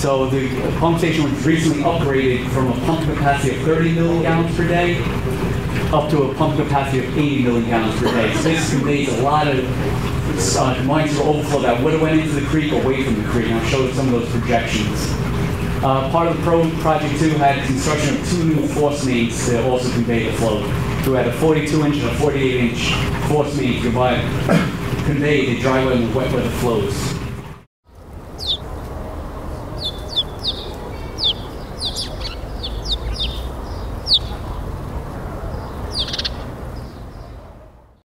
So the pump station was recently upgraded from a pump capacity of 30 million gallons per day up to a pump capacity of 80 million gallons per day. So this conveys a lot of uh, combined sewer overflow that would have went into the creek away from the creek. And I'll show some of those projections. Uh, part of the pro project too had construction of two new force mains to also convey the flow. We had a 42 inch and a 48 inch force main to provide, convey the dry weather and wet weather flows.